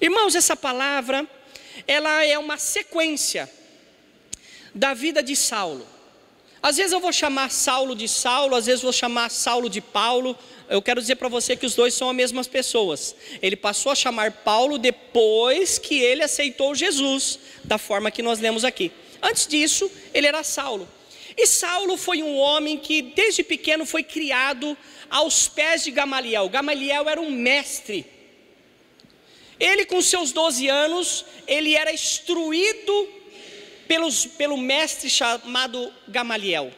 Irmãos, essa palavra, ela é uma sequência da vida de Saulo. Às vezes eu vou chamar Saulo de Saulo, às vezes vou chamar Saulo de Paulo. Eu quero dizer para você que os dois são as mesmas pessoas. Ele passou a chamar Paulo depois que ele aceitou Jesus, da forma que nós lemos aqui. Antes disso, ele era Saulo. E Saulo foi um homem que desde pequeno foi criado aos pés de Gamaliel. Gamaliel era um mestre. Ele com seus 12 anos, ele era instruído pelos, pelo mestre chamado Gamaliel.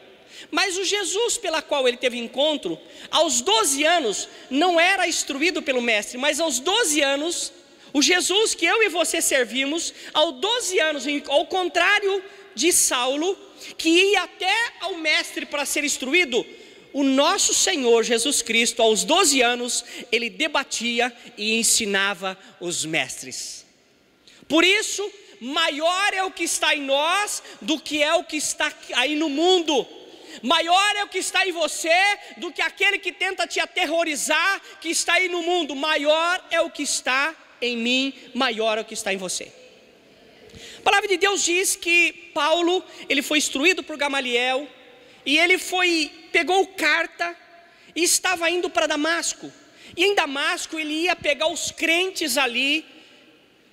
Mas o Jesus pela qual ele teve encontro, aos 12 anos, não era instruído pelo mestre, mas aos 12 anos, o Jesus que eu e você servimos, aos 12 anos, ao contrário de Saulo, que ia até ao mestre para ser instruído, o nosso Senhor Jesus Cristo, aos 12 anos, ele debatia e ensinava os mestres. Por isso, maior é o que está em nós do que é o que está aí no mundo. Maior é o que está em você do que aquele que tenta te aterrorizar, que está aí no mundo. Maior é o que está em mim, maior é o que está em você. A palavra de Deus diz que Paulo, ele foi instruído por Gamaliel, e ele foi, pegou carta e estava indo para Damasco. E em Damasco ele ia pegar os crentes ali,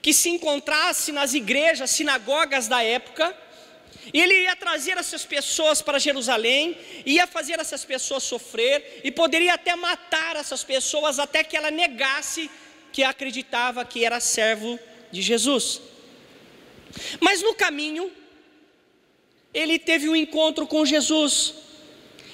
que se encontrasse nas igrejas, sinagogas da época, e ele ia trazer essas pessoas para Jerusalém, ia fazer essas pessoas sofrer, e poderia até matar essas pessoas até que ela negasse que acreditava que era servo de Jesus. Mas no caminho, ele teve um encontro com Jesus.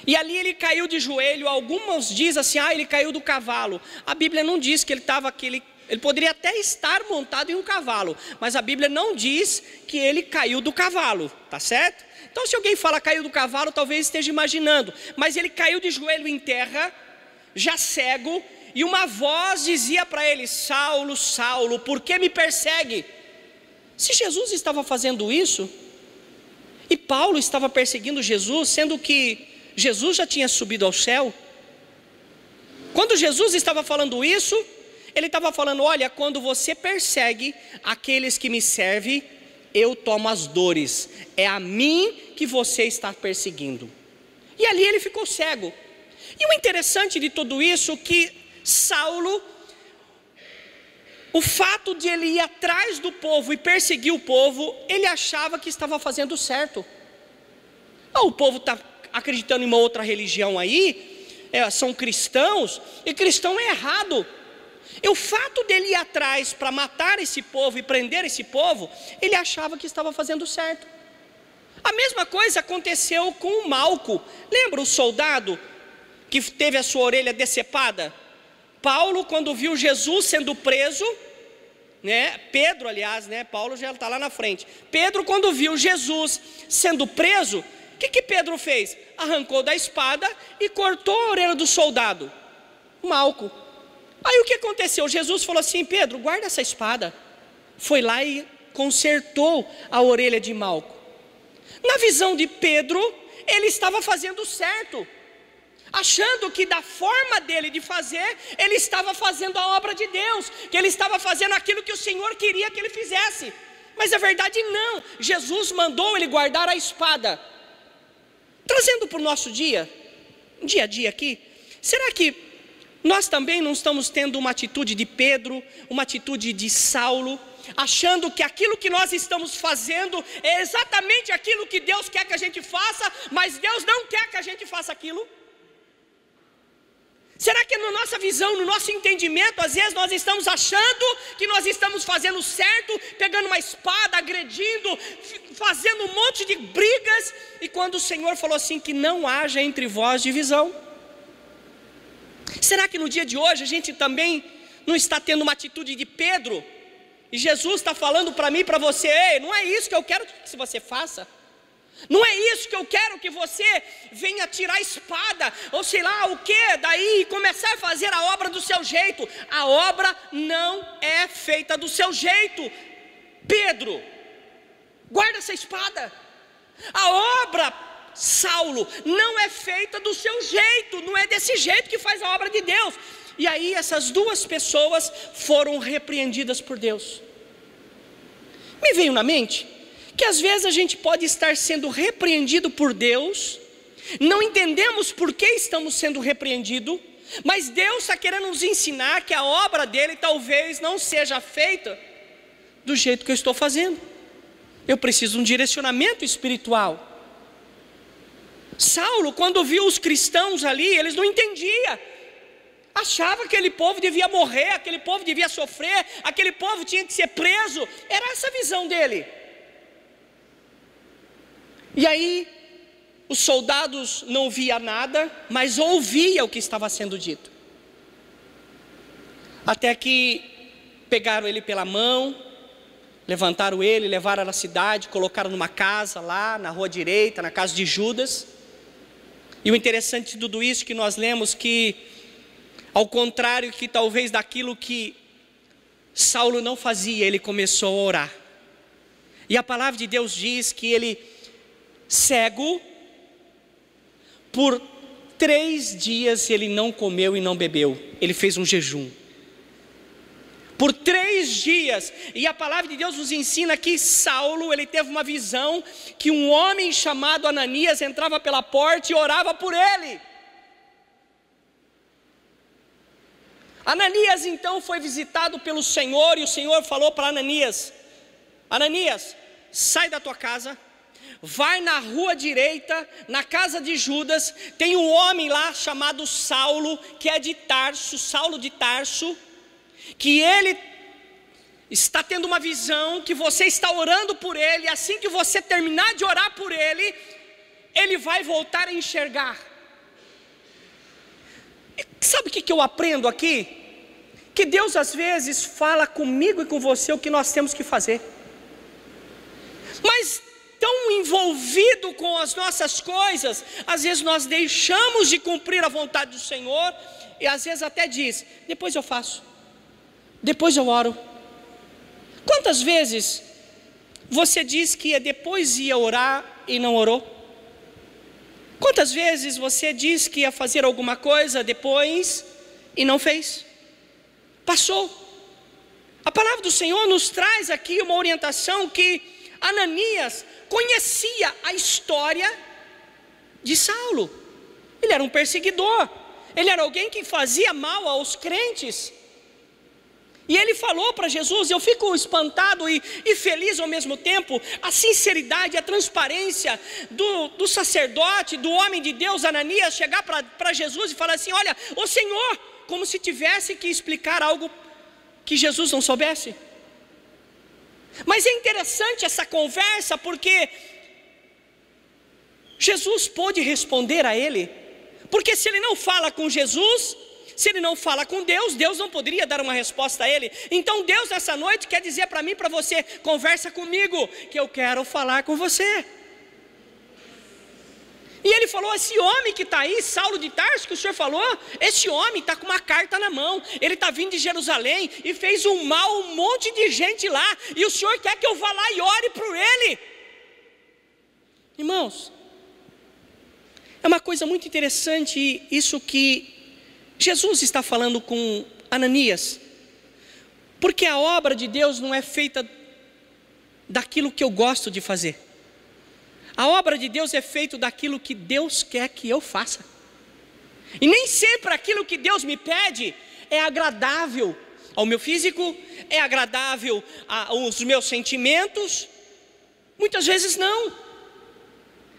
E ali ele caiu de joelho. Alguns dizem assim: ah, ele caiu do cavalo. A Bíblia não diz que ele estava aquele ele poderia até estar montado em um cavalo, mas a Bíblia não diz que ele caiu do cavalo, tá certo? Então, se alguém fala caiu do cavalo, talvez esteja imaginando, mas ele caiu de joelho em terra, já cego, e uma voz dizia para ele: Saulo, Saulo, por que me persegue? Se Jesus estava fazendo isso, e Paulo estava perseguindo Jesus, sendo que Jesus já tinha subido ao céu, quando Jesus estava falando isso, ele estava falando: olha, quando você persegue aqueles que me servem, eu tomo as dores, é a mim que você está perseguindo. E ali ele ficou cego. E o interessante de tudo isso que Saulo, o fato de ele ir atrás do povo e perseguir o povo, ele achava que estava fazendo certo. O povo está acreditando em uma outra religião aí, é, são cristãos, e cristão é errado. E o fato dele ir atrás para matar esse povo e prender esse povo, ele achava que estava fazendo certo. A mesma coisa aconteceu com o Malco. Lembra o soldado que teve a sua orelha decepada? Paulo, quando viu Jesus sendo preso, né? Pedro, aliás, né? Paulo já está lá na frente. Pedro, quando viu Jesus sendo preso, o que, que Pedro fez? Arrancou da espada e cortou a orelha do soldado, Malco. Aí o que aconteceu? Jesus falou assim: Pedro, guarda essa espada. Foi lá e consertou a orelha de Malco. Na visão de Pedro, ele estava fazendo certo, achando que da forma dele de fazer, ele estava fazendo a obra de Deus, que ele estava fazendo aquilo que o Senhor queria que ele fizesse. Mas a verdade não, Jesus mandou ele guardar a espada. Trazendo para o nosso dia, dia a dia aqui, será que nós também não estamos tendo uma atitude de Pedro, uma atitude de Saulo, achando que aquilo que nós estamos fazendo é exatamente aquilo que Deus quer que a gente faça, mas Deus não quer que a gente faça aquilo? Será que na nossa visão, no nosso entendimento, às vezes nós estamos achando que nós estamos fazendo certo, pegando uma espada, agredindo, fazendo um monte de brigas, e quando o Senhor falou assim que não haja entre vós divisão? Será que no dia de hoje a gente também não está tendo uma atitude de Pedro? E Jesus está falando para mim e para você: Ei, não é isso que eu quero que você faça. Não é isso que eu quero que você venha tirar a espada, ou sei lá o que, daí e começar a fazer a obra do seu jeito. A obra não é feita do seu jeito, Pedro. Guarda essa espada. A obra Saulo, não é feita do seu jeito, não é desse jeito que faz a obra de Deus. E aí essas duas pessoas foram repreendidas por Deus. Me veio na mente que às vezes a gente pode estar sendo repreendido por Deus, não entendemos por que estamos sendo repreendidos, mas Deus está querendo nos ensinar que a obra dele talvez não seja feita do jeito que eu estou fazendo. Eu preciso de um direcionamento espiritual. Saulo, quando viu os cristãos ali, eles não entendiam. Achava que aquele povo devia morrer, aquele povo devia sofrer, aquele povo tinha que ser preso. Era essa a visão dele. E aí, os soldados não via nada, mas ouvia o que estava sendo dito. Até que pegaram ele pela mão, levantaram ele, levaram na cidade, colocaram numa casa lá na rua direita, na casa de Judas. E o interessante de tudo isso que nós lemos que ao contrário que talvez daquilo que Saulo não fazia, ele começou a orar. E a palavra de Deus diz que ele, cego, por três dias ele não comeu e não bebeu, ele fez um jejum. Por três dias, e a palavra de Deus nos ensina que Saulo, ele teve uma visão que um homem chamado Ananias entrava pela porta e orava por ele. Ananias então foi visitado pelo Senhor e o Senhor falou para Ananias: Ananias, sai da tua casa, vai na rua direita, na casa de Judas, tem um homem lá chamado Saulo, que é de Tarso, Saulo de Tarso, que ele está tendo uma visão, que você está orando por ele, assim que você terminar de orar por ele, ele vai voltar a enxergar. Sabe o que eu aprendo aqui? Que Deus às vezes fala comigo e com você o que nós temos que fazer. Mas tão envolvido com as nossas coisas, às vezes nós deixamos de cumprir a vontade do Senhor e às vezes até diz: depois eu faço, depois eu oro. Quantas vezes você diz que depois ia orar e não orou? Quantas vezes você diz que ia fazer alguma coisa depois e não fez? Passou. A palavra do Senhor nos traz aqui uma orientação que Ananias conhecia a história de Saulo. Ele era um perseguidor, ele era alguém que fazia mal aos crentes. E ele falou para Jesus, eu fico espantado e, e, feliz ao mesmo tempo, a sinceridade, a transparência do, do sacerdote, do homem de Deus, Ananias, chegar para Jesus e falar assim: Olha, o Senhor, como se tivesse que explicar algo que Jesus não soubesse. Mas é interessante essa conversa, porque Jesus pôde responder a ele, porque se ele não fala com Jesus, se ele não fala com Deus, Deus não poderia dar uma resposta a ele. Então Deus nessa noite quer dizer para mim, para você, conversa comigo, que eu quero falar com você. E ele falou: esse homem que está aí, Saulo de Tarso, que o senhor falou, esse homem está com uma carta na mão, ele está vindo de Jerusalém e fez um mal a um monte de gente lá, e o senhor quer que eu vá lá e ore por ele. Irmãos, é uma coisa muito interessante isso que Jesus está falando com Ananias, porque a obra de Deus não é feita daquilo que eu gosto de fazer. A obra de Deus é feita daquilo que Deus quer que eu faça. E nem sempre aquilo que Deus me pede é agradável ao meu físico, é agradável aos meus sentimentos. Muitas vezes não.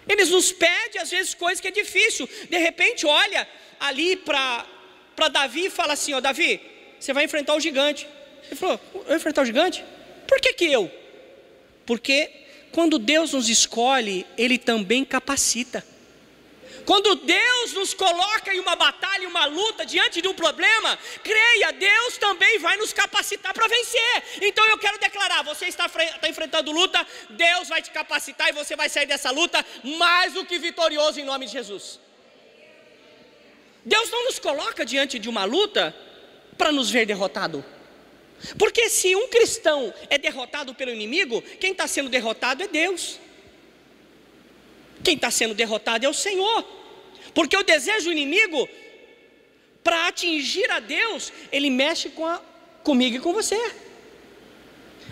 Eles nos pedem, às vezes, coisas que é difícil. De repente, olha ali para Davi e fala assim: Ó, Davi, você vai enfrentar o gigante. Ele falou: Eu enfrentar o gigante? Por que, que eu? Porque quando Deus nos escolhe, Ele também capacita. Quando Deus nos coloca em uma batalha, uma luta, diante de um problema, creia, Deus também vai nos capacitar para vencer. Então eu quero declarar: você está, está, enfrentando luta, Deus vai te capacitar e você vai sair dessa luta mais do que vitorioso em nome de Jesus. Deus não nos coloca diante de uma luta para nos ver derrotado. Porque se um cristão é derrotado pelo inimigo, quem está sendo derrotado é Deus. Quem está sendo derrotado é o Senhor. Porque o desejo inimigo para atingir a Deus, ele mexe com a, comigo e com você.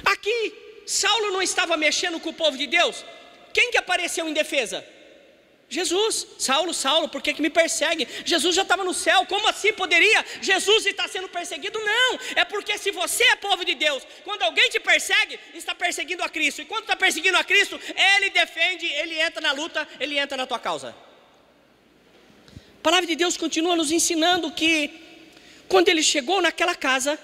Aqui, Saulo não estava mexendo com o povo de Deus. Quem que apareceu em defesa? Jesus, Saulo, Saulo, por que, que me persegue? Jesus já estava no céu, como assim poderia Jesus estar sendo perseguido? Não, é porque se você é povo de Deus, quando alguém te persegue, está perseguindo a Cristo, e quando está perseguindo a Cristo, Ele defende, Ele entra na luta, Ele entra na tua causa. A palavra de Deus continua nos ensinando que, quando ele chegou naquela casa,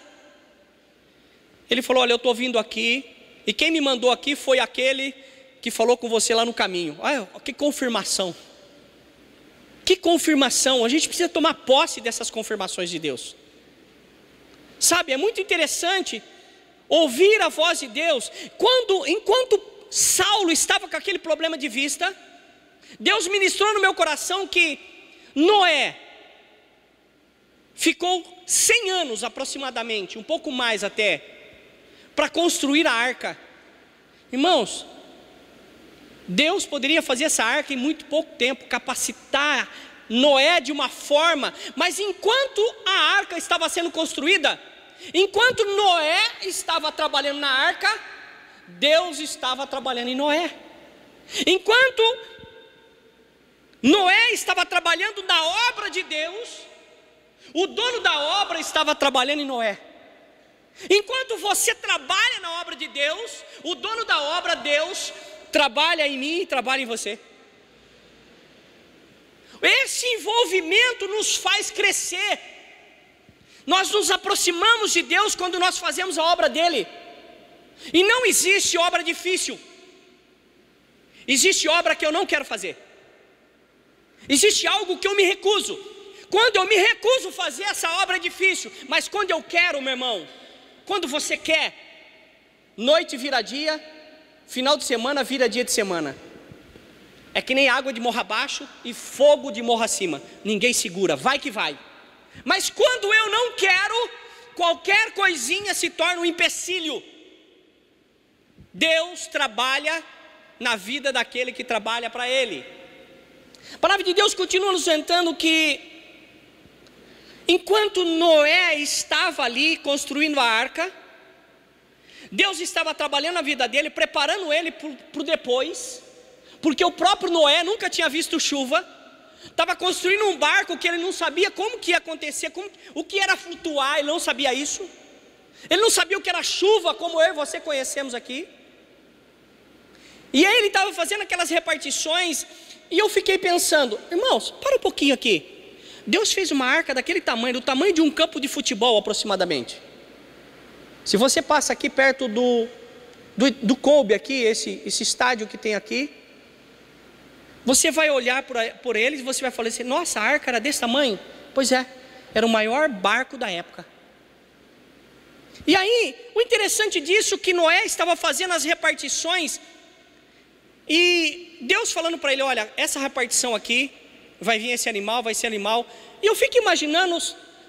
ele falou: Olha, eu estou vindo aqui, e quem me mandou aqui foi aquele que falou com você lá no caminho. Olha, que confirmação. Que confirmação. A gente precisa tomar posse dessas confirmações de Deus. Sabe, é muito interessante ouvir a voz de Deus. Quando, enquanto Saulo estava com aquele problema de vista, Deus ministrou no meu coração que Noé ficou 100 anos aproximadamente, um pouco mais até, para construir a arca. Irmãos, Deus poderia fazer essa arca em muito pouco tempo, capacitar Noé de uma forma, mas enquanto a arca estava sendo construída, enquanto Noé estava trabalhando na arca, Deus estava trabalhando em Noé. Enquanto Noé estava trabalhando na obra de Deus, o dono da obra estava trabalhando em Noé. Enquanto você trabalha na obra de Deus, o dono da obra, Deus, trabalha em mim e trabalha em você. Esse envolvimento nos faz crescer. Nós nos aproximamos de Deus quando nós fazemos a obra dele. E não existe obra difícil. Existe obra que eu não quero fazer. Existe algo que eu me recuso. Quando eu me recuso a fazer essa obra é difícil, mas quando eu quero, meu irmão, quando você quer, noite vira dia, final de semana vira dia de semana. É que nem água de morro abaixo e fogo de morro acima. Ninguém segura, vai que vai. Mas quando eu não quero, qualquer coisinha se torna um empecilho. Deus trabalha na vida daquele que trabalha para Ele. A palavra de Deus continua nos sentando que, enquanto Noé estava ali construindo a arca, Deus estava trabalhando na vida dele, preparando ele para o depois, porque o próprio Noé nunca tinha visto chuva, estava construindo um barco que ele não sabia como que ia acontecer, como, o que era flutuar, ele não sabia isso, ele não sabia o que era chuva, como eu e você conhecemos aqui, e aí ele estava fazendo aquelas repartições, e eu fiquei pensando, irmãos, para um pouquinho aqui, Deus fez uma arca daquele tamanho, do tamanho de um campo de futebol aproximadamente. Se você passa aqui perto do, do, do Kobe aqui, esse, esse estádio que tem aqui, você vai olhar por, por eles e você vai falar assim, nossa, a arca era desse tamanho? Pois é, era o maior barco da época. E aí, o interessante disso é que Noé estava fazendo as repartições e Deus falando para ele, olha, essa repartição aqui vai vir esse animal, vai ser animal. E eu fico imaginando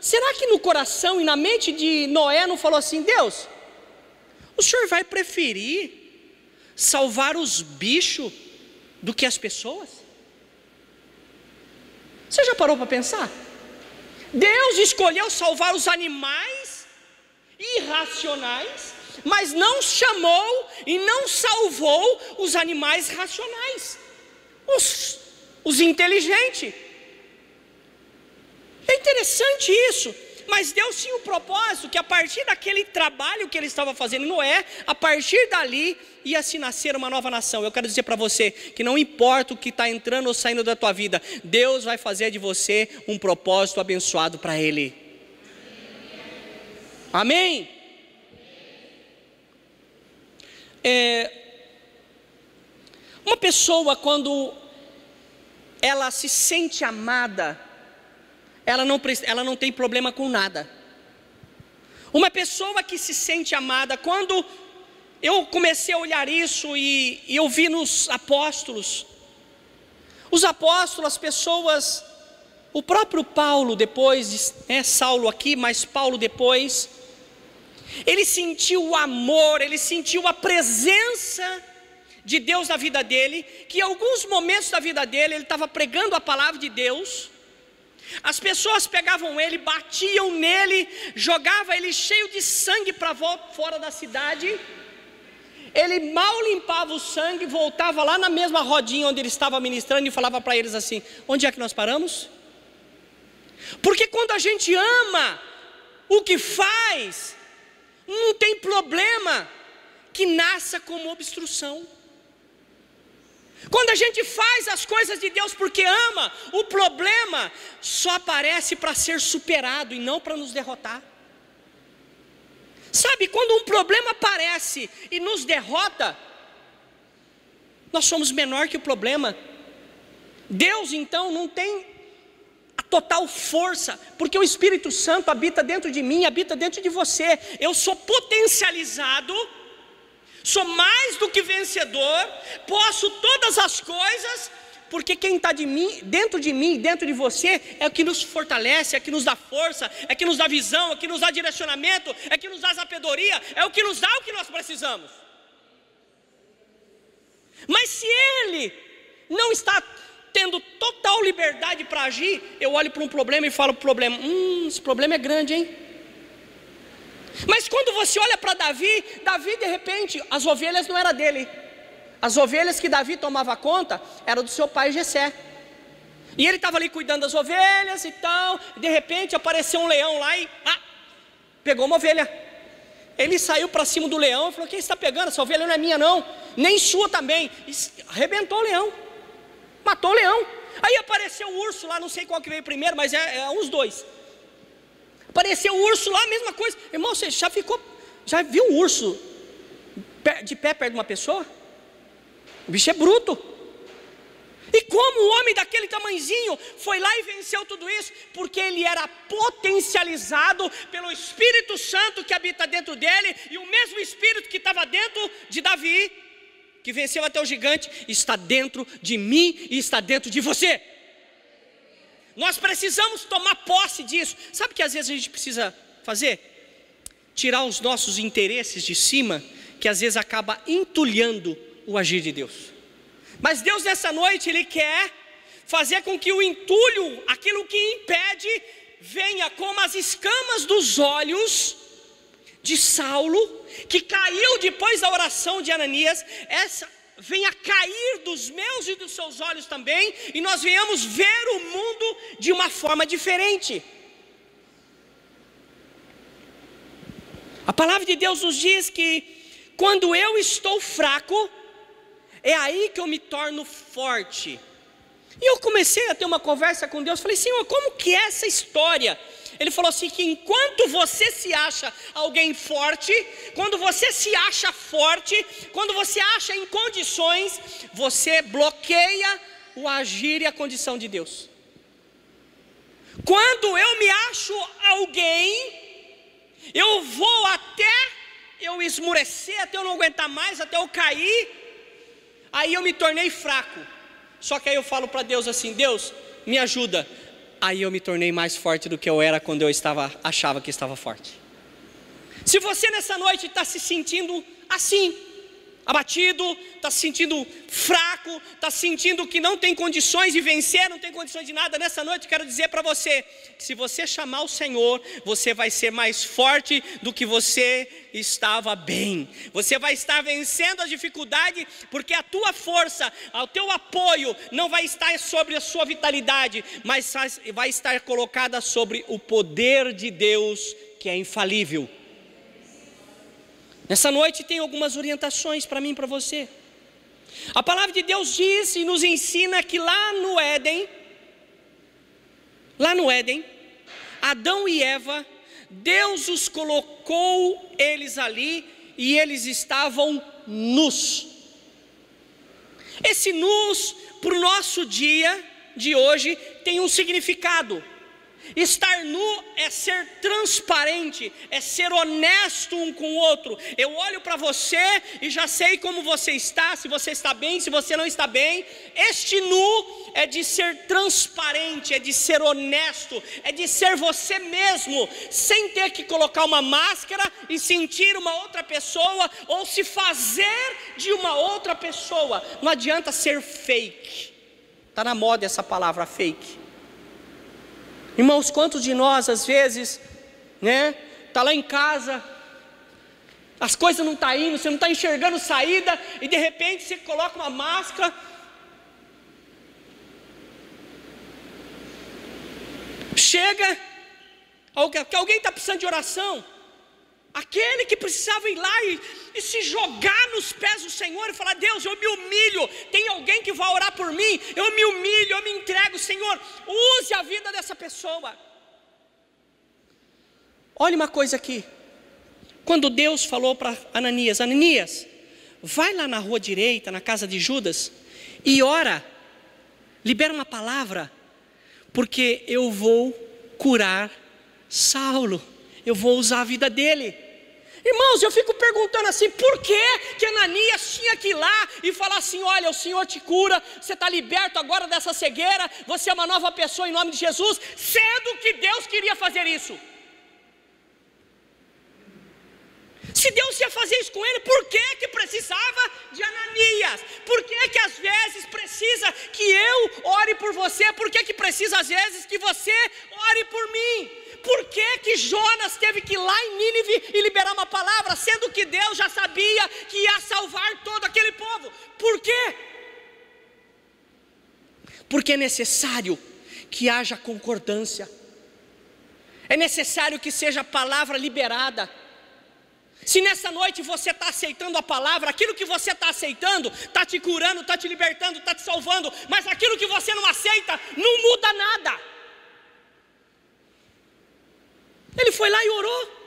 Será que no coração e na mente de Noé não falou assim: Deus, o senhor vai preferir salvar os bichos do que as pessoas? Você já parou para pensar? Deus escolheu salvar os animais irracionais, mas não chamou e não salvou os animais racionais, os, os inteligentes. Interessante isso. Mas Deus tinha um propósito que a partir daquele trabalho que ele estava fazendo em Noé, a partir dali ia se nascer uma nova nação. Eu quero dizer para você que não importa o que está entrando ou saindo da tua vida, Deus vai fazer de você um propósito abençoado para Ele. Amém? É, uma pessoa quando ela se sente amada, ela não, ela não tem problema com nada. Uma pessoa que se sente amada, quando eu comecei a olhar isso e, e eu vi nos apóstolos, os apóstolos, as pessoas, o próprio Paulo depois, é Saulo aqui, mas Paulo depois, ele sentiu o amor, ele sentiu a presença de Deus na vida dele, que em alguns momentos da vida dele ele estava pregando a palavra de Deus, As pessoas pegavam ele, batiam nele, jogavam ele cheio de sangue para fora da cidade. Ele mal limpava o sangue, voltava lá na mesma rodinha onde ele estava ministrando e falava para eles assim: Onde é que nós paramos? Porque quando a gente ama o que faz, não tem problema que nasça como obstrução. Quando a gente faz as coisas de Deus porque ama, o problema só aparece para ser superado e não para nos derrotar. Sabe, quando um problema aparece e nos derrota, nós somos menor que o problema. Deus então não tem a total força, porque o Espírito Santo habita dentro de mim, habita dentro de você. Eu sou potencializado sou mais do que vencedor, posso todas as coisas, porque quem está de mim, dentro de mim, dentro de você, é o que nos fortalece, é o que nos dá força, é o que nos dá visão, é o que nos dá direcionamento, é o que nos dá sabedoria, é o que nos dá o que nós precisamos. Mas se ele não está tendo total liberdade para agir, eu olho para um problema e falo problema: hum, esse problema é grande, hein? Mas quando você olha para Davi, Davi de repente, as ovelhas não eram dele. As ovelhas que Davi tomava conta eram do seu pai Jessé. E ele estava ali cuidando das ovelhas e tal, e de repente apareceu um leão lá e ah, pegou uma ovelha. Ele saiu para cima do leão e falou: Quem está pegando? Essa ovelha não é minha, não, nem sua também. E arrebentou o leão, matou o leão. Aí apareceu o urso lá, não sei qual que veio primeiro, mas é, é uns dois. Apareceu o urso lá, a mesma coisa. Irmão, você já ficou, já viu um urso de pé perto de uma pessoa? O bicho é bruto. E como o homem daquele tamanzinho foi lá e venceu tudo isso? Porque ele era potencializado pelo Espírito Santo que habita dentro dele, e o mesmo Espírito que estava dentro de Davi, que venceu até o gigante, está dentro de mim e está dentro de você. Nós precisamos tomar posse disso. Sabe o que às vezes a gente precisa fazer? Tirar os nossos interesses de cima, que às vezes acaba entulhando o agir de Deus. Mas Deus nessa noite ele quer fazer com que o entulho, aquilo que impede, venha como as escamas dos olhos de Saulo, que caiu depois da oração de Ananias, essa venha cair dos meus e dos seus olhos também, e nós venhamos ver o mundo de uma forma diferente. A palavra de Deus nos diz que quando eu estou fraco, é aí que eu me torno forte. E eu comecei a ter uma conversa com Deus, falei, Senhor, como que é essa história? Ele falou assim: que enquanto você se acha alguém forte, quando você se acha forte, quando você acha em condições, você bloqueia o agir e a condição de Deus. Quando eu me acho alguém, eu vou até eu esmurecer, até eu não aguentar mais, até eu cair, aí eu me tornei fraco. Só que aí eu falo para Deus assim: Deus, me ajuda aí eu me tornei mais forte do que eu era quando eu estava achava que estava forte. Se você nessa noite está se sentindo assim, abatido, está se sentindo fraco, está sentindo que não tem condições de vencer, não tem condições de nada, nessa noite quero dizer para você que se você chamar o Senhor, você vai ser mais forte do que você estava bem. Você vai estar vencendo a dificuldade, porque a tua força, o teu apoio não vai estar sobre a sua vitalidade, mas vai estar colocada sobre o poder de Deus que é infalível. Nessa noite tem algumas orientações para mim e para você. A palavra de Deus diz e nos ensina que lá no Éden, lá no Éden, Adão e Eva, Deus os colocou eles ali e eles estavam nus. Esse nus, para o nosso dia de hoje, tem um significado. Estar nu é ser transparente, é ser honesto um com o outro. Eu olho para você e já sei como você está, se você está bem, se você não está bem. Este nu é de ser transparente, é de ser honesto, é de ser você mesmo, sem ter que colocar uma máscara e sentir uma outra pessoa ou se fazer de uma outra pessoa. Não adianta ser fake. Está na moda essa palavra fake. Irmãos, quantos de nós às vezes, né, tá lá em casa, as coisas não tá indo, você não está enxergando saída, e de repente você coloca uma máscara. Chega, alguém está precisando de oração. Aquele que precisava ir lá e, e, se jogar nos pés do Senhor e falar: Deus, eu me humilho. Tem alguém que vai orar por mim? Eu me humilho, eu me entrego, Senhor. Use a vida dessa pessoa. Olha uma coisa aqui. Quando Deus falou para Ananias: Ananias, vai lá na rua direita, na casa de Judas, e ora, libera uma palavra, porque eu vou curar Saulo, eu vou usar a vida dele. Irmãos, eu fico perguntando assim, por que, que Ananias tinha que ir lá e falar assim: olha, o Senhor te cura, você está liberto agora dessa cegueira, você é uma nova pessoa em nome de Jesus, sendo que Deus queria fazer isso. Se Deus ia fazer isso com ele, por que, que precisava de Ananias? Por que, que às vezes precisa que eu ore por você? Por que, que precisa às vezes que você ore por mim? Por que, que Jonas teve que ir lá em Nínive e liberar uma palavra, sendo que Deus já sabia que ia salvar todo aquele povo? Por quê? Porque é necessário que haja concordância, é necessário que seja a palavra liberada. Se nessa noite você está aceitando a palavra, aquilo que você está aceitando está te curando, está te libertando, está te salvando, mas aquilo que você não aceita não muda nada. Ele foi lá e orou.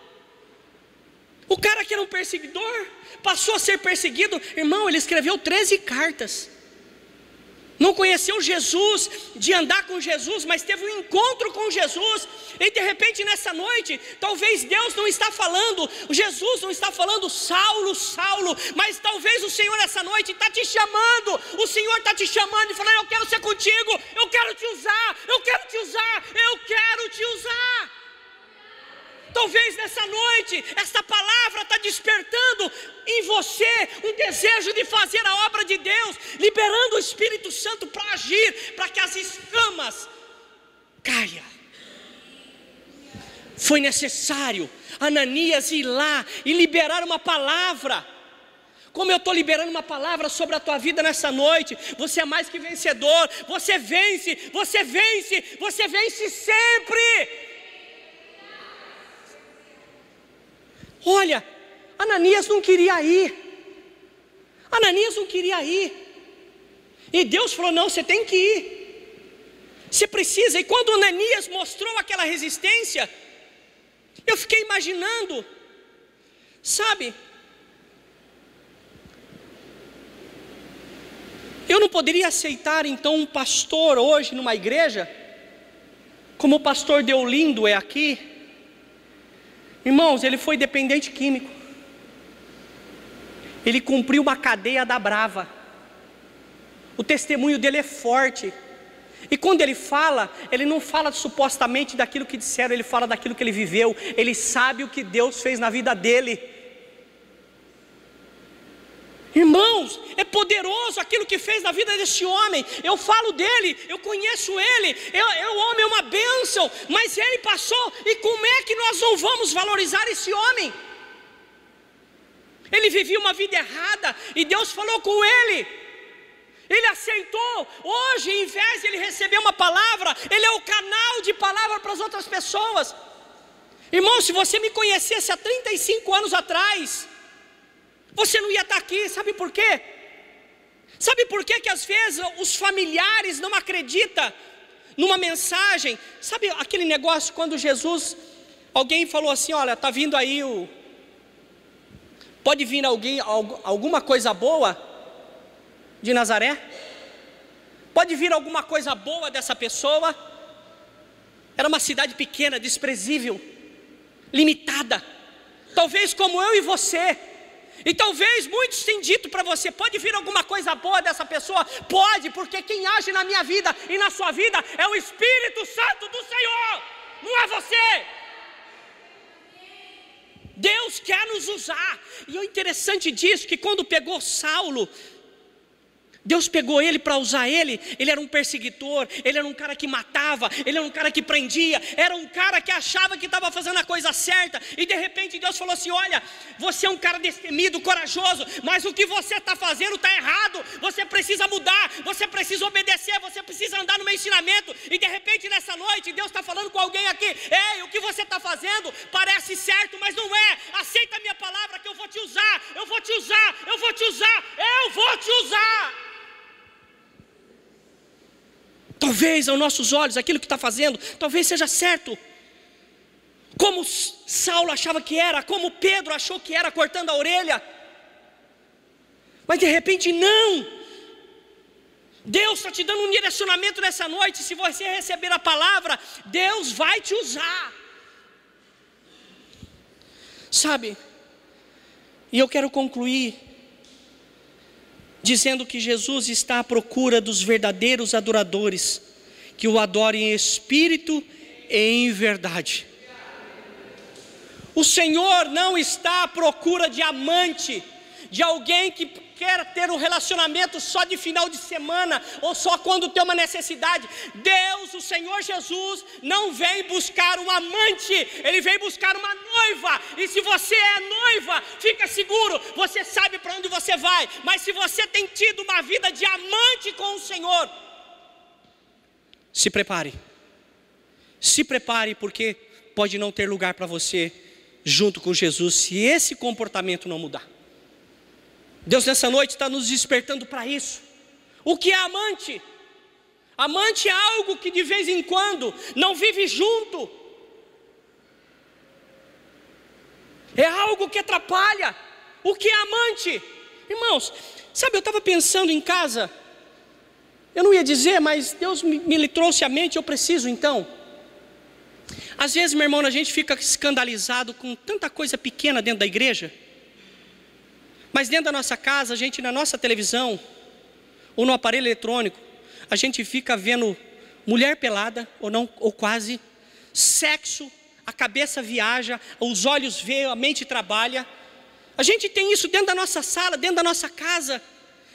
O cara que era um perseguidor passou a ser perseguido. Irmão, ele escreveu 13 cartas não conheceu Jesus, de andar com Jesus, mas teve um encontro com Jesus, e de repente nessa noite, talvez Deus não está falando, Jesus não está falando, Saulo, Saulo, mas talvez o Senhor nessa noite está te chamando, o Senhor está te chamando e falando: Eu quero ser contigo, eu quero te usar, eu quero te usar, eu quero te usar. Talvez nessa noite, esta palavra está despertando em você um desejo de fazer a obra de Deus, liberando o Espírito Santo para agir, para que as escamas caiam. Foi necessário Ananias ir lá e liberar uma palavra. Como eu estou liberando uma palavra sobre a tua vida nessa noite, você é mais que vencedor, você vence, você vence, você vence sempre. Olha, Ananias não queria ir. Ananias não queria ir. E Deus falou: não, você tem que ir. Você precisa. E quando Ananias mostrou aquela resistência, eu fiquei imaginando, sabe? Eu não poderia aceitar então um pastor hoje numa igreja, como o pastor Deolindo é aqui, Irmãos, ele foi dependente químico. Ele cumpriu uma cadeia da brava. O testemunho dele é forte. E quando ele fala, ele não fala supostamente daquilo que disseram, ele fala daquilo que ele viveu. Ele sabe o que Deus fez na vida dele. Irmãos, é poderoso aquilo que fez na vida desse homem. Eu falo dele, eu conheço ele. Eu, eu, o homem é uma bênção, mas ele passou. E como é que nós não vamos valorizar esse homem? Ele vivia uma vida errada e Deus falou com ele. Ele aceitou. Hoje, em vez de ele receber uma palavra, ele é o canal de palavra para as outras pessoas. Irmão, se você me conhecesse há 35 anos atrás, você não ia estar aqui, sabe por quê? Sabe por quê que às vezes os familiares não acreditam numa mensagem? Sabe aquele negócio quando Jesus, alguém falou assim: olha, está vindo aí o. Pode vir alguém, alguma coisa boa de Nazaré? Pode vir alguma coisa boa dessa pessoa? Era uma cidade pequena, desprezível, limitada. Talvez como eu e você, e talvez muitos tenham dito para você: pode vir alguma coisa boa dessa pessoa? Pode, porque quem age na minha vida e na sua vida é o Espírito Santo do Senhor, não é você. Deus quer nos usar, e o interessante disso é que quando pegou Saulo, Deus pegou ele para usar ele. Ele era um perseguidor, ele era um cara que matava, ele era um cara que prendia, era um cara que achava que estava fazendo a coisa certa. E de repente Deus falou assim: Olha, você é um cara destemido, corajoso, mas o que você está fazendo está errado. Você precisa mudar, você precisa obedecer, você precisa andar no meu ensinamento. E de repente nessa noite Deus está falando com alguém aqui: Ei, o que você está fazendo parece certo, mas não é. Aceita a minha palavra que eu vou te usar, eu vou te usar, eu vou te usar, eu vou te usar. Talvez aos nossos olhos aquilo que está fazendo, talvez seja certo. Como Saulo achava que era, como Pedro achou que era cortando a orelha. Mas de repente não. Deus está te dando um direcionamento nessa noite. Se você receber a palavra, Deus vai te usar. Sabe? E eu quero concluir dizendo que Jesus está à procura dos verdadeiros adoradores, que o adorem em espírito e em verdade. O Senhor não está à procura de amante, de alguém que quer ter um relacionamento só de final de semana ou só quando tem uma necessidade. Deus, o Senhor Jesus, não vem buscar um amante, Ele vem buscar uma noiva. E se você é noiva, fica seguro, você sabe para onde você vai. Mas se você tem tido uma vida de amante com o Senhor, se prepare. Se prepare, porque pode não ter lugar para você junto com Jesus se esse comportamento não mudar. Deus nessa noite está nos despertando para isso. O que é amante? Amante é algo que de vez em quando não vive junto. É algo que atrapalha. O que é amante? Irmãos, sabe, eu estava pensando em casa. Eu não ia dizer, mas Deus me, me trouxe à mente, eu preciso então. Às vezes, meu irmão, a gente fica escandalizado com tanta coisa pequena dentro da igreja. Mas dentro da nossa casa, a gente na nossa televisão ou no aparelho eletrônico, a gente fica vendo mulher pelada ou não ou quase, sexo, a cabeça viaja, os olhos veem, a mente trabalha. A gente tem isso dentro da nossa sala, dentro da nossa casa.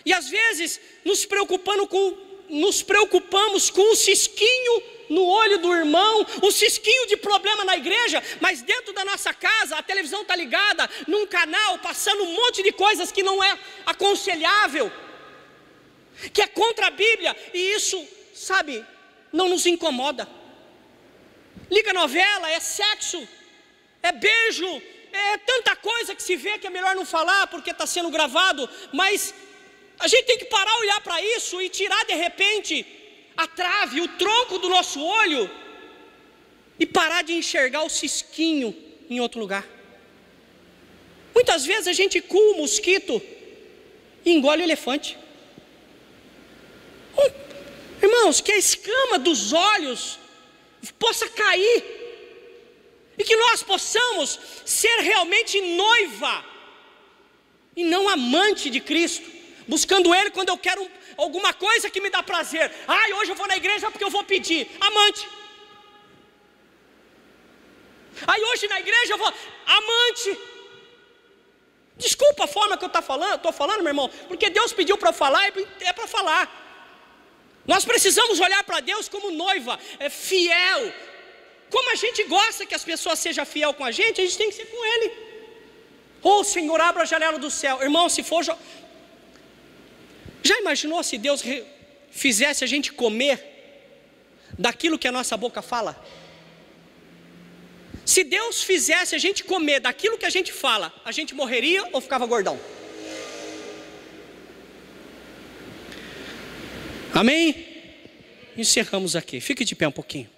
E às vezes nos preocupando com nos preocupamos com o cisquinho no olho do irmão, um cisquinho de problema na igreja, mas dentro da nossa casa a televisão está ligada num canal passando um monte de coisas que não é aconselhável, que é contra a Bíblia, e isso, sabe, não nos incomoda. Liga novela, é sexo, é beijo, é tanta coisa que se vê que é melhor não falar porque está sendo gravado, mas a gente tem que parar, olhar para isso e tirar de repente a trave, o tronco do nosso olho e parar de enxergar o cisquinho em outro lugar. Muitas vezes a gente cua o mosquito e engole o elefante. Hum, irmãos, que a escama dos olhos possa cair e que nós possamos ser realmente noiva e não amante de Cristo, buscando Ele quando eu quero alguma coisa que me dá prazer. Ai, hoje eu vou na igreja porque eu vou pedir. Amante. Aí hoje na igreja eu vou. Amante. Desculpa a forma que eu estou falando, tô falando, meu irmão, porque Deus pediu para falar, é para falar. Nós precisamos olhar para Deus como noiva, é fiel. Como a gente gosta que as pessoas sejam fiel com a gente, a gente tem que ser com Ele. Oh Senhor, abra a janela do céu. Irmão, se for já imaginou se Deus fizesse a gente comer daquilo que a nossa boca fala? Se Deus fizesse a gente comer daquilo que a gente fala, a gente morreria ou ficava gordão? Amém? Encerramos aqui. Fique de pé um pouquinho.